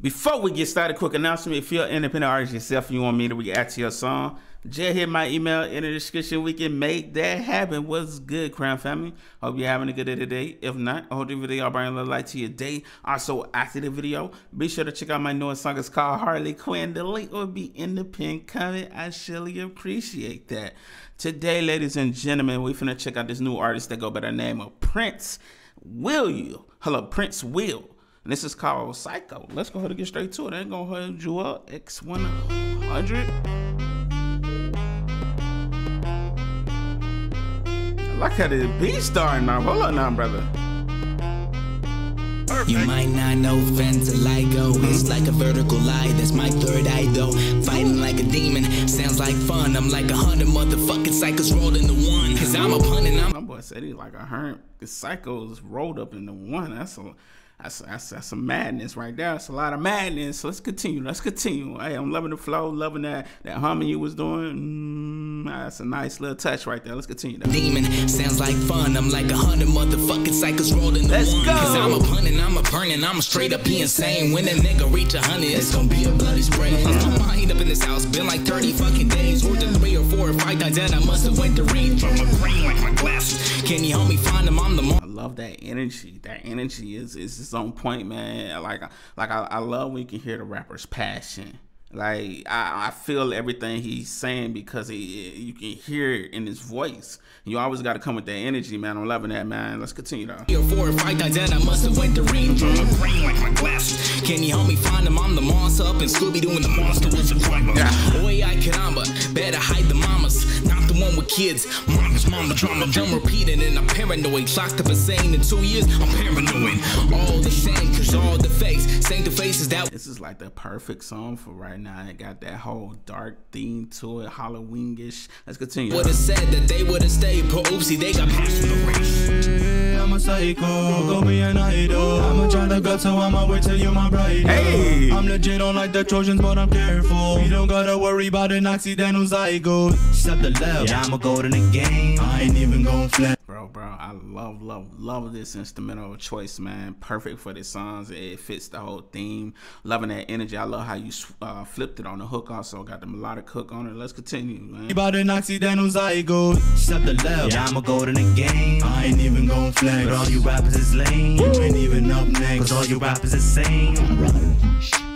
Before we get started, quick announcement. If you're an independent artist yourself and you want me to react to your song, just hit my email in the description. We can make that happen. What's good, Crown Family? Hope you're having a good day today. If not, I hope the video will bring a little light to your day. Also, after the video, be sure to check out my newest song. It's called Harley Quinn. The link will be in the pinned comment. I surely appreciate that. Today, ladies and gentlemen, we're finna check out this new artist that go by the name of Prince Will You. Hello, Prince Will. And this is called Psycho. Let's go ahead and get straight to it. I'm going to hold you up. X100. I like how the beat starting now. Hold on now, brother. Perfect. You might not know Ventiligo It's like a vertical lie, that's my third eye though Fighting like a demon, sounds like fun I'm like a hundred motherfucking psychos rolled into one Cause I'm a pun and I'm My boy said he's like a hundred psychos rolled up into one That's a that's, that's that's some madness right there. It's a lot of madness. So let's continue. Let's continue. Hey, I'm loving the flow, loving that that humming you was doing. Mm, that's a nice little touch right there. Let's continue. Though. Demon sounds like fun. I'm like a hundred motherfucking cycles rolling Let's one. Go. Cause I'm a punnin', I'm a burnin', I'm a straight up be insane. When a nigga reach a hundred, it's gonna be a bloody spray. My mind up in this house, been like 30 fucking days. Or the three or four or five times that I must have went to read from a brain like my glasses. Can you help me find them? I'm the mom love that energy. That energy is is its own point, man. Like like I, I love when you can hear the rapper's passion. Like I, I feel everything he's saying because he, you can hear it in his voice. You always got to come with that energy, man. I'm loving that, man. Let's continue though. Four or five times that I must have went to read from my brain like my glasses. Can you help me find them? I'm the monster up and Scooby doing the monster was a crime. Yeah. Boy, I caramba, better hide the mamas. Not the one with kids. Mama's mama drama, dumb repeating, and I'm paranoid. Locked up insane in two years. I'm paranoid. All the same, cause all the face, same to faces that. This is like the perfect song for right right now. It got that whole dark theme to it, Halloweenish. Let's continue. Would have said that they would have stayed, but oopsie, they got past the race. I'm a psycho, go be an idol. I'ma try to go, so I'ma wait till you my bride. Hey! I'm legit on like the Trojans, but I'm careful. You don't gotta worry about an accidental zygote. Step the left, yeah, I'ma go to the game. I ain't even gon' flat bro. Bro, I love, love, love this instrumental choice, man. Perfect for the songs. It fits the whole theme. Loving that energy. I love how you uh, flipped it on the hook. Also got the melodic hook on it. Let's continue, man. About an accidental zygote. Step the left. Yeah, I'ma go to the game. I ain't even gon' flex. But all you rappers is lame. You ain't even up next. Cause all you rappers is same.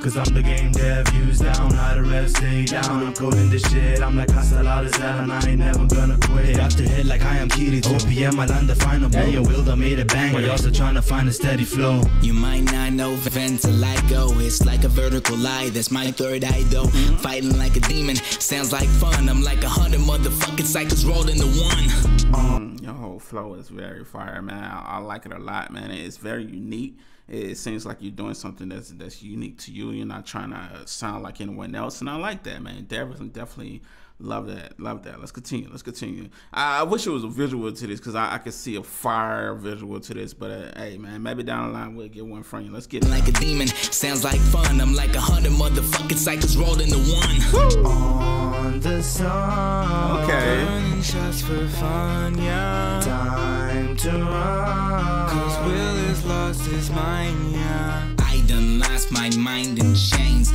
Cause I'm the game dev, use down, how to rest, stay down. I'm coding this shit, I'm like la and I ain't never gonna quit. Hit after hit like I am 2 p.m. I land the final blow. Hey, will I made it bang, but also trying to find a steady flow. You might not know Ventiligo, it's like a vertical lie, that's my third eye though. Mm-hmm. Fighting like a demon, sounds like fun. I'm like a hundred motherfucking cycles rolled into one. Um, your whole flow is very fire, man. I, I like it a lot, man. It's very unique it seems like you're doing something that's that's unique to you. You're not trying to sound like anyone else, and I like that, man. Definitely, definitely love that, love that. Let's continue. Let's continue. I, I wish it was a visual to this because I, I could see a fire visual to this, but uh, hey, man, maybe down the line we'll get one from you. Let's get it. Like a demon, sounds like fun. I'm like a hundred motherfucking cycles rolled into one. Woo! On the sun. Okay. Running shots for fun, yeah. Time to run. Cause Will is lost his mind, yeah. I done lost my mind in chains.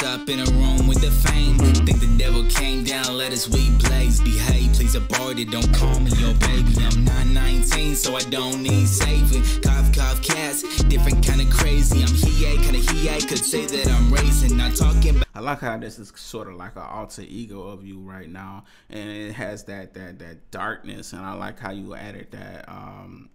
Locked up in a room with the fame. Think the devil came down, let his weed blaze. Behave, please abort it, don't call me your baby. I'm not 19, so I don't need saving. Cough, cough, cats, different kind of crazy. I'm he kinda he could say that I'm racing. Not talking. I like how this is sort of like an alter ego of you right now, and it has that that that darkness, and I like how you added that um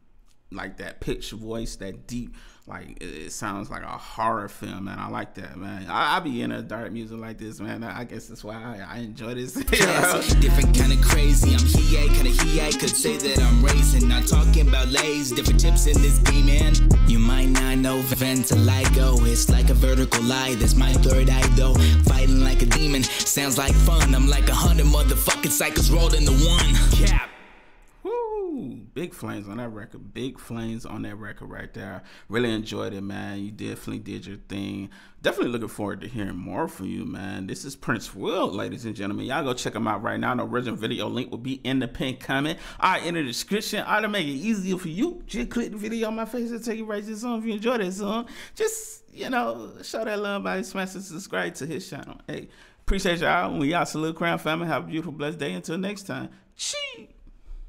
like that pitch voice, that deep, like it, it, sounds like a horror film, man. I like that, man. I, I be into dark music like this, man. I guess that's why I, I enjoy this. different kind of crazy. I'm he kind of he could say that I'm racing. Not talking about lays, different tips in this game, man. You might not know Ventiligo. It's like a vertical lie. That's my third eye, though. Fighting like a demon sounds like fun. I'm like a hundred motherfucking cycles rolled into one. Cap. Woo big flames on that record. Big flames on that record right there. Really enjoyed it, man. You definitely did your thing. Definitely looking forward to hearing more from you, man. This is Prince Will, ladies and gentlemen. Y'all go check him out right now. The original video link will be in the pinned comment. I in the description. I to make it easier for you. Just click the video on my face and take you right to the song. If you enjoy that song, just you know, show that love by smashing subscribe to his channel. Hey, appreciate y'all. We out. Salute Crown family. Have a beautiful, blessed day. Until next time. Cheese.